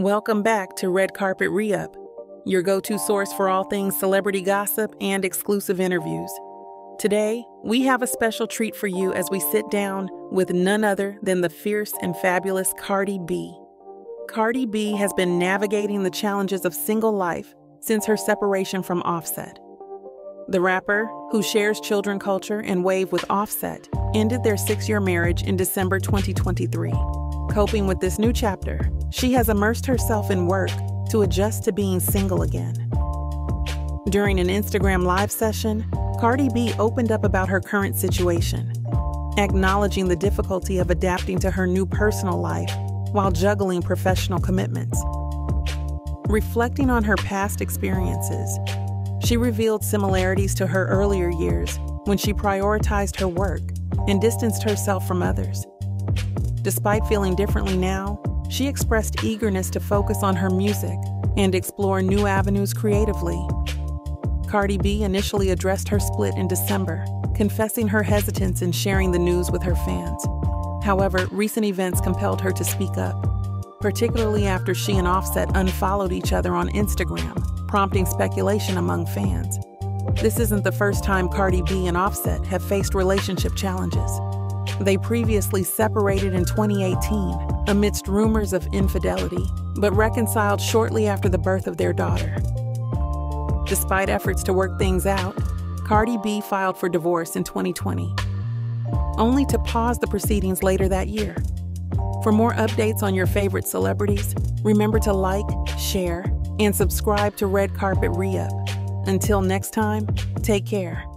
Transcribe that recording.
Welcome back to Red Carpet Re-Up, your go-to source for all things celebrity gossip and exclusive interviews. Today, we have a special treat for you as we sit down with none other than the fierce and fabulous Cardi B. Cardi B has been navigating the challenges of single life since her separation from Offset. The rapper, who shares children Kulture and wave with Offset, ended their six year marriage in December 2023. Coping with this new chapter, she has immersed herself in work to adjust to being single again. During an Instagram live session, Cardi B opened up about her current situation, acknowledging the difficulty of adapting to her new personal life while juggling professional commitments. Reflecting on her past experiences, she revealed similarities to her earlier years when she prioritized her work and distanced herself from others. Despite feeling differently now, she expressed eagerness to focus on her music and explore new avenues creatively. Cardi B initially addressed her split in December, confessing her hesitance in sharing the news with her fans. However, recent events compelled her to speak up, particularly after she and Offset unfollowed each other on Instagram, prompting speculation among fans. This isn't the first time Cardi B and Offset have faced relationship challenges. They previously separated in 2018 amidst rumors of infidelity, but reconciled shortly after the birth of their daughter. Despite efforts to work things out, Cardi B filed for divorce in 2020, only to pause the proceedings later that year. For more updates on your favorite celebrities, remember to like, share, and subscribe to Red Carpet Re Up. Until next time, take care.